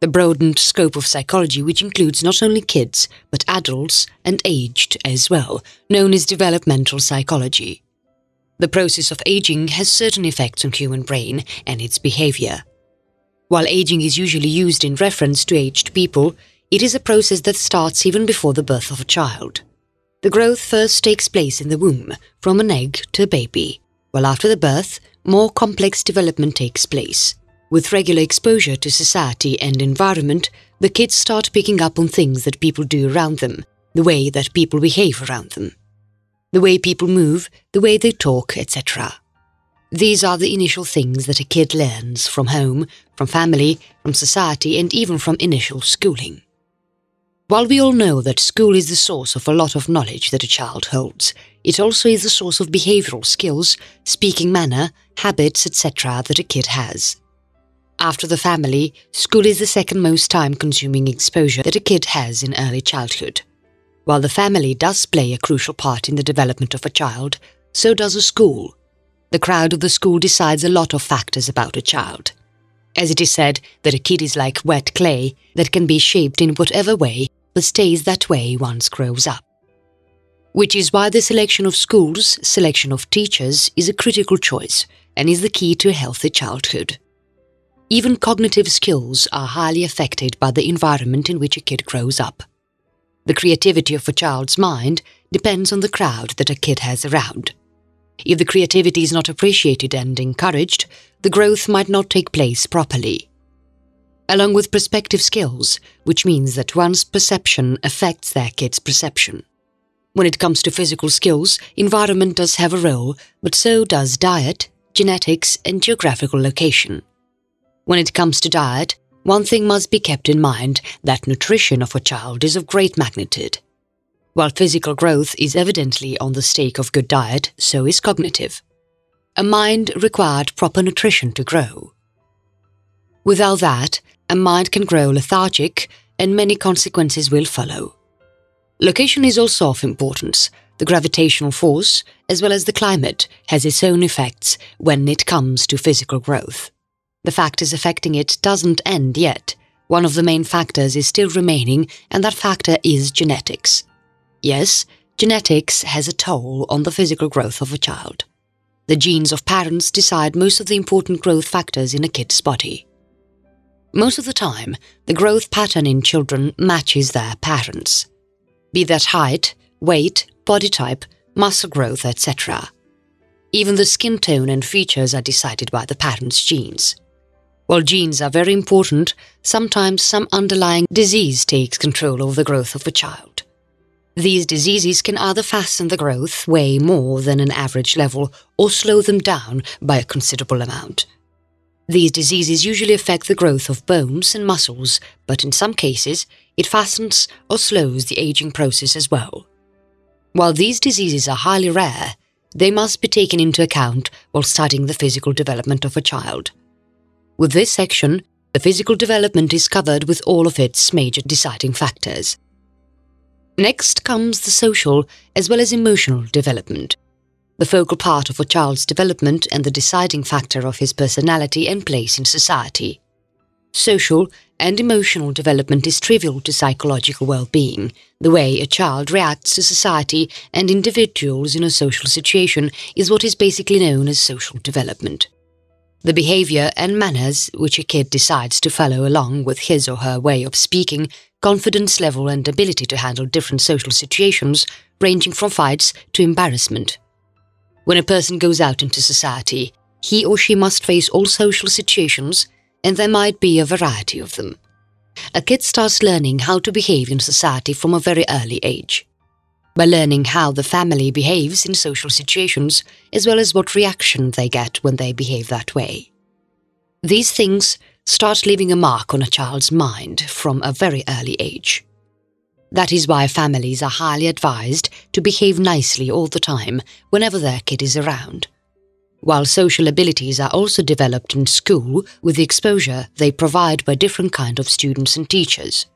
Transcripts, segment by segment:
the broadened scope of psychology, which includes not only kids, but adults and aged as well, known as developmental psychology. The process of aging has certain effects on human brain and its behavior. While aging is usually used in reference to aged people, it is a process that starts even before the birth of a child. The growth first takes place in the womb, from an egg to a baby, while after the birth, more complex development takes place. With regular exposure to society and environment, the kids start picking up on things that people do around them, the way that people behave around them, the way people move, the way they talk, etc. These are the initial things that a kid learns from home, from family, from society, and even from initial schooling. While we all know that school is the source of a lot of knowledge that a child holds, it also is the source of behavioral skills, speaking manner, habits, etc. that a kid has. After the family, school is the second most time consuming exposure that a kid has in early childhood. While the family does play a crucial part in the development of a child, so does a school. The crowd of the school decides a lot of factors about a child. As it is said that a kid is like wet clay that can be shaped in whatever way but stays that way once grows up. Which is why the selection of schools, selection of teachers is a critical choice and is the key to a healthy childhood. Even cognitive skills are highly affected by the environment in which a kid grows up. The creativity of a child's mind depends on the crowd that a kid has around. If the creativity is not appreciated and encouraged, the growth might not take place properly. Along with perspective skills, which means that one's perception affects their kid's perception. When it comes to physical skills, environment does have a role, but so does diet, genetics, and geographical location. When it comes to diet, one thing must be kept in mind that nutrition of a child is of great magnitude. While physical growth is evidently on the stake of good diet, so is cognitive. A mind required proper nutrition to grow. Without that, a mind can grow lethargic and many consequences will follow. Location is also of importance. The gravitational force, as well as the climate, has its own effects when it comes to physical growth. The factors affecting it doesn't end yet. One of the main factors is still remaining, and that factor is genetics. Yes, genetics has a toll on the physical growth of a child. The genes of parents decide most of the important growth factors in a kid's body. Most of the time, the growth pattern in children matches their parents, be that height, weight, body type, muscle growth, etc. Even the skin tone and features are decided by the parents' genes. While genes are very important, sometimes some underlying disease takes control over the growth of a child. These diseases can either fasten the growth way more than an average level or slow them down by a considerable amount. These diseases usually affect the growth of bones and muscles, but in some cases, it fastens or slows the aging process as well. While these diseases are highly rare, they must be taken into account while studying the physical development of a child. With this section, the physical development is covered with all of its major deciding factors. Next comes the social as well as emotional development, the focal part of a child's development and the deciding factor of his personality and place in society. Social and emotional development is trivial to psychological well-being. The way a child reacts to society and individuals in a social situation is what is basically known as social development. The behavior and manners which a kid decides to follow along with his or her way of speaking, confidence level and ability to handle different social situations, ranging from fights to embarrassment. When a person goes out into society, he or she must face all social situations, and there might be a variety of them. A kid starts learning how to behave in society from a very early age by learning how the family behaves in social situations, as well as what reaction they get when they behave that way. These things start leaving a mark on a child's mind from a very early age. That is why families are highly advised to behave nicely all the time whenever their kid is around. While social abilities are also developed in school with the exposure they provide by different kind of students and teachers.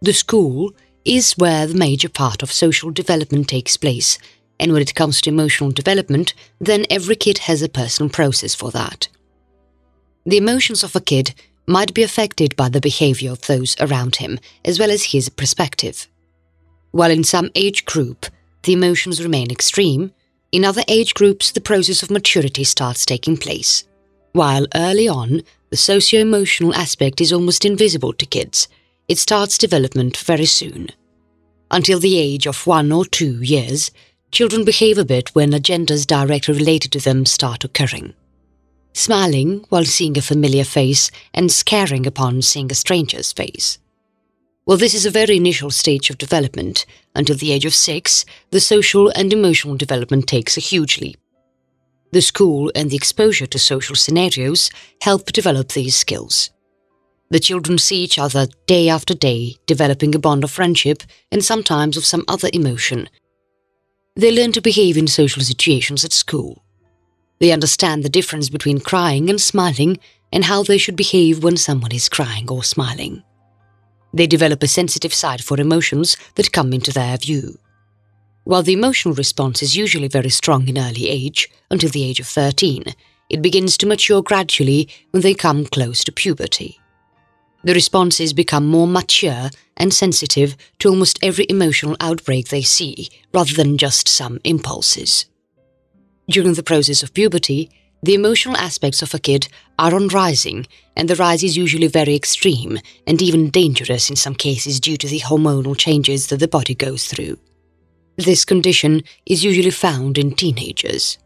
The school is where the major part of social development takes place, and when it comes to emotional development, then every kid has a personal process for that. The emotions of a kid might be affected by the behavior of those around him as well as his perspective. While in some age group the emotions remain extreme, in other age groups the process of maturity starts taking place. While early on the socio-emotional aspect is almost invisible to kids, it starts development very soon. Until the age of one or two years, children behave a bit when agendas directly related to them start occurring. Smiling while seeing a familiar face and scaring upon seeing a stranger's face. Well, this is a very initial stage of development. Until the age of six, the social and emotional development takes a huge leap. The school and the exposure to social scenarios help develop these skills. The children see each other day after day, developing a bond of friendship and sometimes of some other emotion. They learn to behave in social situations at school. They understand the difference between crying and smiling and how they should behave when someone is crying or smiling. They develop a sensitive side for emotions that come into their view. While the emotional response is usually very strong in early age, until the age of 13, it begins to mature gradually when they come close to puberty. The responses become more mature and sensitive to almost every emotional outbreak they see, rather than just some impulses. During the process of puberty, the emotional aspects of a kid are on rising, and the rise is usually very extreme and even dangerous in some cases due to the hormonal changes that the body goes through. This condition is usually found in teenagers.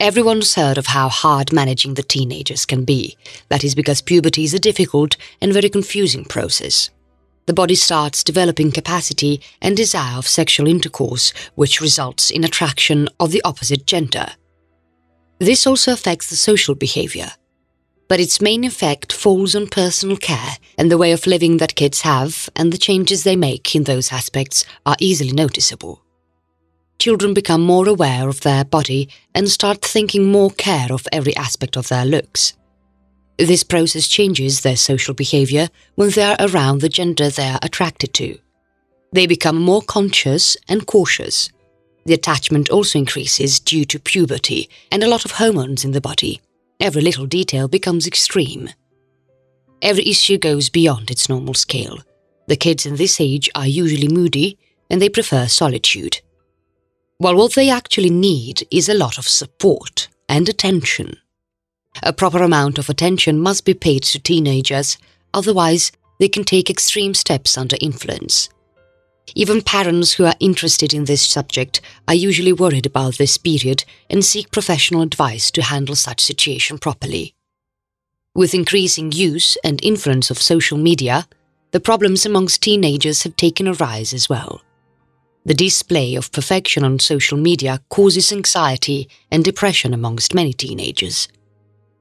Everyone's heard of how hard managing the teenagers can be. That is because puberty is a difficult and very confusing process. The body starts developing capacity and desire of sexual intercourse, which results in attraction of the opposite gender. This also affects the social behavior, but its main effect falls on personal care and the way of living that kids have, and the changes they make in those aspects are easily noticeable. Children become more aware of their body and start thinking more care of every aspect of their looks. This process changes their social behavior when they are around the gender they are attracted to. They become more conscious and cautious. The attachment also increases due to puberty and a lot of hormones in the body every little detail becomes extreme. Every issue goes beyond its normal scale. The kids in this age are usually moody and they prefer solitude. While what they actually need is a lot of support and attention. A proper amount of attention must be paid to teenagers, otherwise, they can take extreme steps under influence. Even parents who are interested in this subject are usually worried about this period and seek professional advice to handle such situation properly. With increasing use and influence of social media, the problems amongst teenagers have taken a rise as well. The display of perfection on social media causes anxiety and depression amongst many teenagers.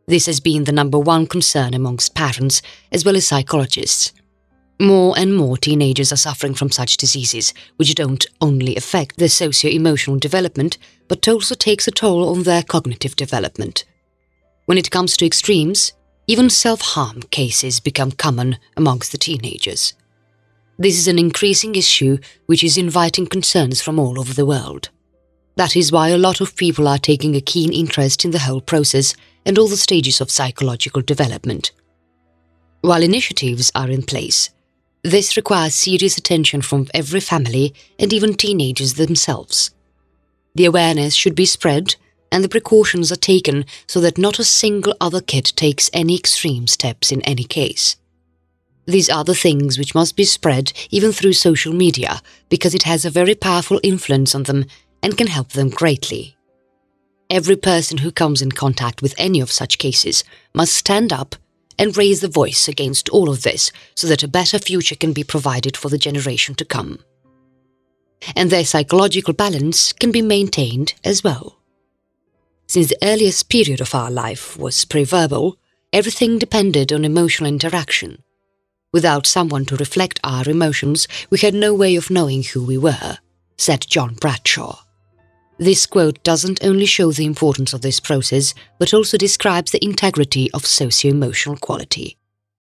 This has been the number one concern amongst parents as well as psychologists, more and more teenagers are suffering from such diseases, which don't only affect their socio-emotional development, but also takes a toll on their cognitive development. When it comes to extremes, even self-harm cases become common amongst the teenagers. This is an increasing issue which is inviting concerns from all over the world. That is why a lot of people are taking a keen interest in the whole process and all the stages of psychological development. While initiatives are in place, this requires serious attention from every family and even teenagers themselves. The awareness should be spread and the precautions are taken so that not a single other kid takes any extreme steps in any case. These are the things which must be spread even through social media because it has a very powerful influence on them and can help them greatly. Every person who comes in contact with any of such cases must stand up and raise the voice against all of this so that a better future can be provided for the generation to come. And their psychological balance can be maintained as well. Since the earliest period of our life was pre-verbal, everything depended on emotional interaction. Without someone to reflect our emotions, we had no way of knowing who we were, said John Bradshaw. This quote doesn't only show the importance of this process, but also describes the integrity of socio-emotional quality.